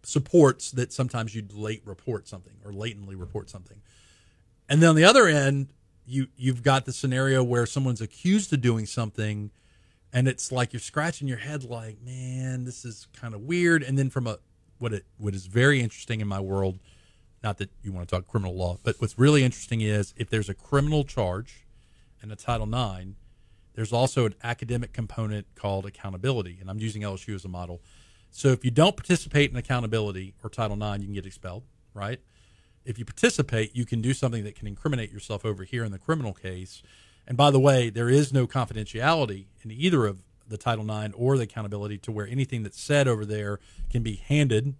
supports that sometimes you late report something or latently report something. And then on the other end, you you've got the scenario where someone's accused of doing something and it's like you're scratching your head like, man, this is kind of weird. And then from a what it what is very interesting in my world, not that you want to talk criminal law, but what's really interesting is if there's a criminal charge and a Title IX, there's also an academic component called accountability. And I'm using LSU as a model. So if you don't participate in accountability or Title IX, you can get expelled, right? If you participate, you can do something that can incriminate yourself over here in the criminal case. And by the way, there is no confidentiality in either of the Title IX or the accountability to where anything that's said over there can be handed,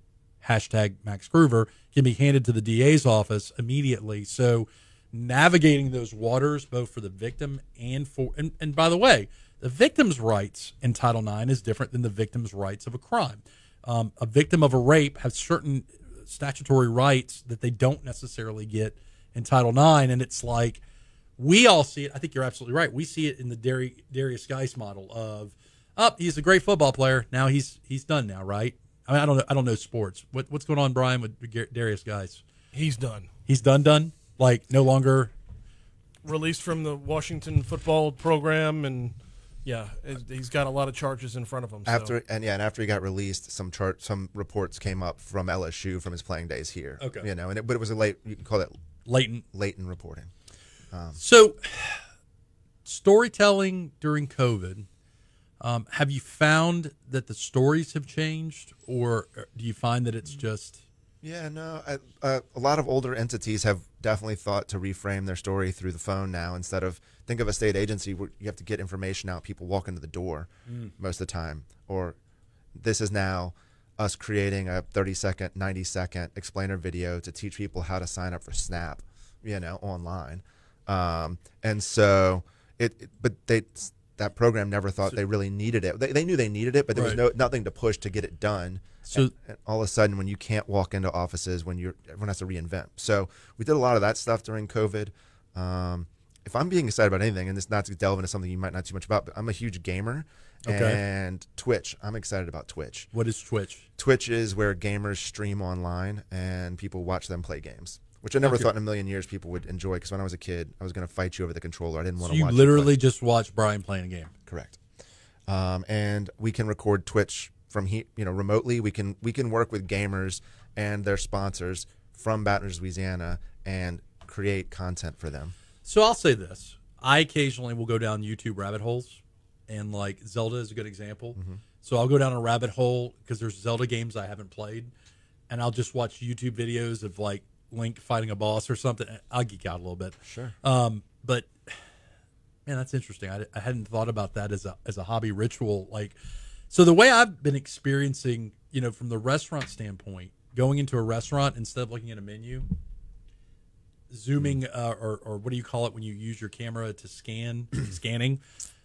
hashtag Max Gruver, can be handed to the DA's office immediately. So navigating those waters, both for the victim and for, and, and by the way, the victim's rights in Title IX is different than the victim's rights of a crime. Um, a victim of a rape has certain statutory rights that they don't necessarily get in Title IX. And it's like, we all see it. I think you're absolutely right. We see it in the Dari- Derrius Guice model of, up, he's a great football player. Now he's he's done now, right? I mean, I don't know. I don't know sports. What, what's going on, Brian, with Derrius Guice? He's done. He's done, done. Like no longer. Released from the Washington football program, and yeah, it- he's got a lot of charges in front of him. so- After and yeah, and after he got released, some chart, some reports came up from LSU from his playing days here. Okay. you know, and it, but it was a late. You can call that Latent. latent reporting. So, storytelling during COVID. Um, have you found that the stories have changed, or uh, do you find that it's just Yeah, no. I, uh, a lot of older entities have definitely thought to reframe their story through the phone now instead of think of a state agency where you have to get information out. People walk into the door most of the time, or this is now us creating a 30 second, 90 second explainer video to teach people how to sign up for Snap, you know, online. Um, and so it, it- but they that program never thought they really needed it. They, they knew they needed it, but there was no nothing to push to get it done. So- And- and all of a sudden, when you can't walk into offices, when you're everyone has to reinvent. So we did a lot of that stuff during COVID. Um, if I'm being excited about anything, and this not to delve into something you might not too much about, but I'm a huge gamer. Okay. And Twitch, I'm excited about Twitch. what is Twitch? Twitch is where gamers stream online and people watch them play games, which I never thought in a million years people would enjoy. Because when I was a kid, I was going to fight you over the controller. I didn't want So to you watch. literally just watch Brian playing a game. correct. Um, and we can record Twitch from here, you know, remotely. We can we can work with gamers and their sponsors from Baton Rouge, Louisiana, and create content for them. So I'll say this: I occasionally will go down YouTube rabbit holes, and like Zelda is a good example. So I'll go down a rabbit hole because there's Zelda games I haven't played, and I'll just watch YouTube videos of like Link fighting a boss or something. I'll geek out a little bit. Sure. Um, but man, that's interesting. I, I hadn't thought about that as a as a hobby ritual. Like, so the way I've been experiencing, you know, from the restaurant standpoint, going into a restaurant instead of looking at a menu, zooming uh, or or what do you call it when you use your camera to scan scanning.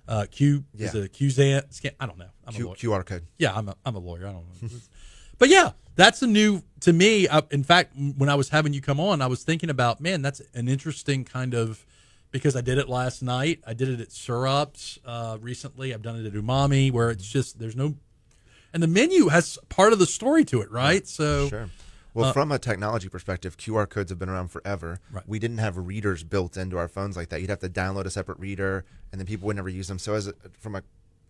Uh, Q is Yeah. a Qzan scan. I don't know. I'm a Q, lawyer. QR code. Yeah, I'm a, I'm a lawyer. I don't know. but yeah, that's a new to me. Uh, in fact, when I was having you come on, I was thinking about man, that's an interesting kind of because I did it last night. I did it at Syrups uh, recently. I've done it at Umami, where it's just there's no, and the menu has part of the story to it, right? So Sure. Well, from a technology perspective, QR codes have been around forever. Right. We didn't have readers built into our phones like that. You'd have to download a separate reader, and then people would never use them. So, as a, from a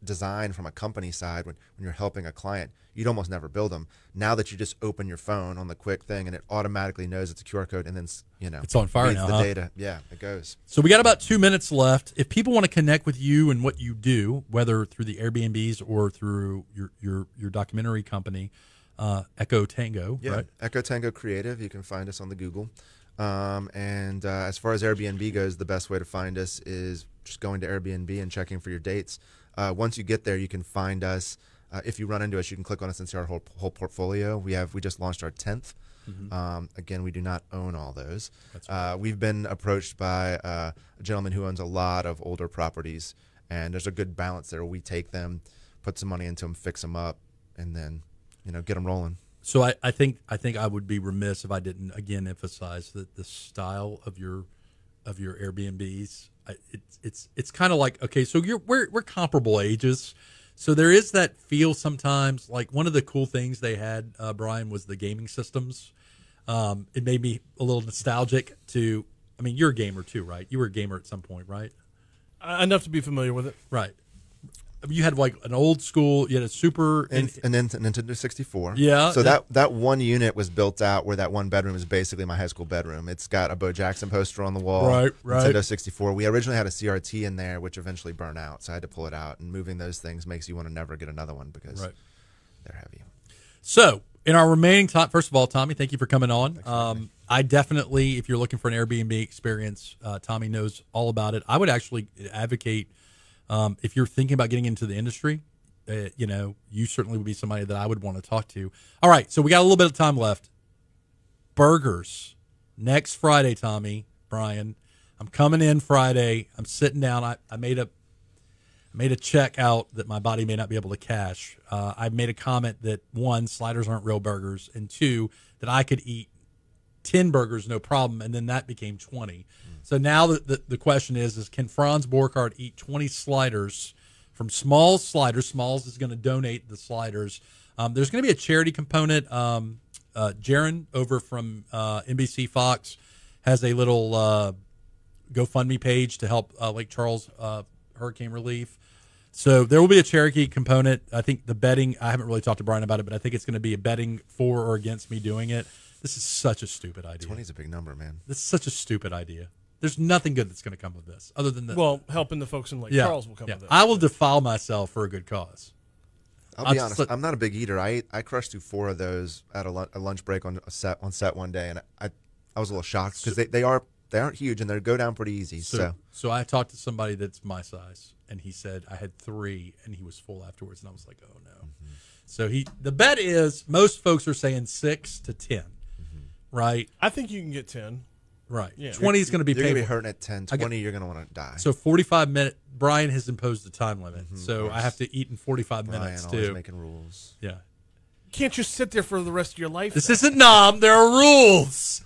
design, from a company side, when, when you're helping a client, you'd almost never build them. Now that you just open your phone on the quick thing, and it automatically knows it's a QR code, and then you know It's on fire now, The huh? data, yeah, it goes. So we got about two minutes left. If people want to connect with you and what you do, whether through the Airbnbs or through your your your documentary company, uh, Echo Tango, Yeah, right? Echo Tango Creative. You can find us on the Google. Um, and uh, as far as Airbnb goes, the best way to find us is just going to Airbnb and checking for your dates. Uh, once you get there, you can find us. Uh, if you run into us, you can click on us and see our whole, whole portfolio. We have we just launched our 10th. Um, again, we do not own all those. Uh, we've been approached by uh, a gentleman who owns a lot of older properties, and there's a good balance there. We take them, put some money into them, fix them up, and then you know get them rolling. So I, I think I think I would be remiss if I didn't again emphasize that the style of your of your Airbnbs. It's it's it's kind of like okay, so you're we're we're comparable ages, so there is that feel sometimes. Like one of the cool things they had, uh, Brian, was the gaming systems. Um, it made me a little nostalgic to. I mean, you're a gamer too, right? You were a gamer at some point, right? Uh, enough to be familiar with it. Right. You had like an old school. You had a super. and, and then Nintendo 64. Yeah, So that that one unit was built out where that one bedroom is basically my high school bedroom. It's got a Bo Jackson poster on the wall. Right, right. Nintendo 64. We originally had a CRT in there, which eventually burned out, so I had to pull it out. And moving those things makes you want to never get another one because Right. they're heavy. So, in our remaining time, first of all, Tommy, thank you for coming on. Um, I definitely, if you're looking for an Airbnb experience, uh, Tommy knows all about it. I would actually advocate um, if you're thinking about getting into the industry. Uh, you know, you certainly would be somebody that I would want to talk to. All right, so we got a little bit of time left. Burgers next Friday, Tommy, Brian. I'm coming in Friday. I'm sitting down. I, I made a I made a check out that my body may not be able to cash. Uh, I made a comment that one, sliders aren't real burgers, and two, that I could eat 10 burgers no problem, and then that became 20. So now the, the, the question is, is can Franz Borghardt eat 20 sliders from Smalls Sliders? Smalls is going to donate the sliders. Um, there's going to be a charity component. Um, uh, Jaron over from uh, NBC Fox has a little uh, GoFundMe page to help uh, Lake Charles uh, hurricane relief. So there will be a Cherokee component. I think the betting. I haven't really talked to Brian about it, but I think it's going to be a betting for or against me doing it. This is such a stupid idea. 20 is a big number, man. This is such a stupid idea. There's nothing good that's going to come of this, other than the Well, helping the folks in Lake yeah, Charles will come yeah. with it. I will defile myself for a good cause. I'll, I'll be honest. Let, I'm not a big eater. I I crushed through four of those at a, a lunch break on a set on set one day, and I I was a little shocked because they, they are they aren't huge and they go down pretty easy. So, So, so I talked to somebody that's my size, and he said I had three, and he was full afterwards, and I was like, oh no. Mm-hmm. So he the bet is most folks are saying six to 10 Mm-hmm. Right? I think you can get ten. Right. Yeah. Twenty is going to be you're gonna be painful. hurting at 10, I got- 20. you're gonna want to die. So forty five minute. Brian has imposed a time limit, so I have to eat in forty five Mm-hmm. Brian minutes always too. making rules. yeah. Can't just sit there for the rest of your life. This though. isn't Nom. There are rules.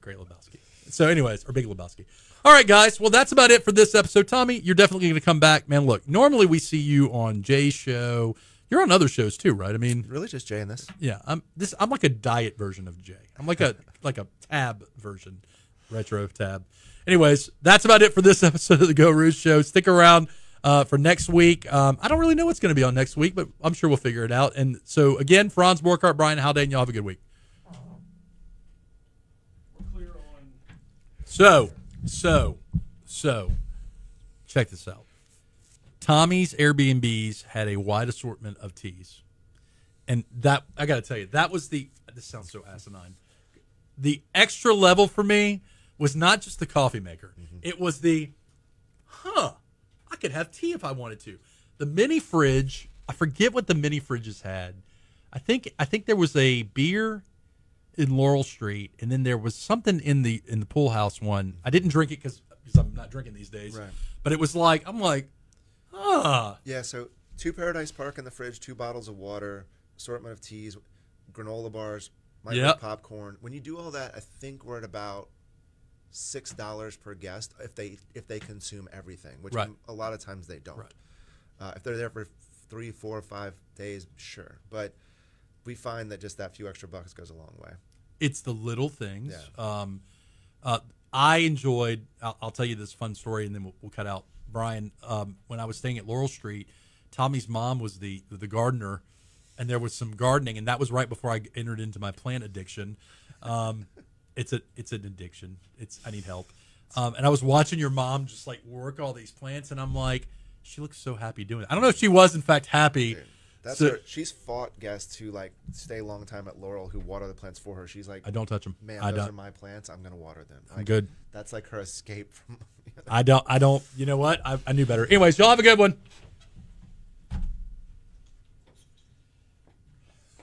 Great Lebowski. So, anyways, or Big Lebowski. All right, guys. Well, that's about it for this episode. Tommy, you're definitely going to come back, man. Look, normally we see you on Jay's show. You're on other shows too, right? I mean, Really, just Jay in this? yeah. I'm this. I'm like a diet version of Jay. I'm like a like a tab version, retro tab. Anyways, that's about it for this episode of the Geaux Rouge Show. Stick around uh, for next week. Um, I don't really know what's going to be on next week, but I'm sure we'll figure it out. And so again, Franz Borghardt, Brian Haldane, y'all have a good week. We're clear on. So, so, so, check this out. Tommy's Airbnbs had a wide assortment of teas, and that I got to tell you, that was the. This sounds so asinine. The extra level for me was not just the coffee maker; mm-hmm. it was the, huh? I could have tea if I wanted to. The mini fridge. I forget what the mini fridges had. I think I think there was a beer in Laurel Street, and then there was something in the in the pool house one. I didn't drink it because I'm not drinking these days. Right. But it was like I'm like, ah, Yeah. So two Paradise Park in the fridge, two bottles of water, assortment of teas, granola bars, microwave Yep. popcorn. When you do all that, I think we're at about six dollars per guest if they if they consume everything, which Right. a lot of times they don't. Right. Uh, if they're there for three, four, five days, sure, but we find that just that few extra bucks goes a long way. it's the little things. Yeah. Um, uh, I enjoyed. I'll, I'll tell you this fun story, and then we'll, we'll cut out Brian. Um, when I was staying at Laurel Street, Tommy's mom was the the gardener, and there was some gardening, and that was right before I entered into my plant addiction. Um, it's a it's an addiction. It's I need help. Um, and I was watching your mom just like work all these plants, and I'm like, she looks so happy doing it. I don't know if she was in fact happy. That's So- her. She's fought guests who like stay a long time at Laurel who water the plants for her. She's like, I don't touch them. man, I those don't. are my plants. I'm gonna water them. I'm good. That's like her escape from. I don't. I don't. You know what? I, I knew better. Anyways, y'all have a good one.